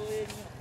todo el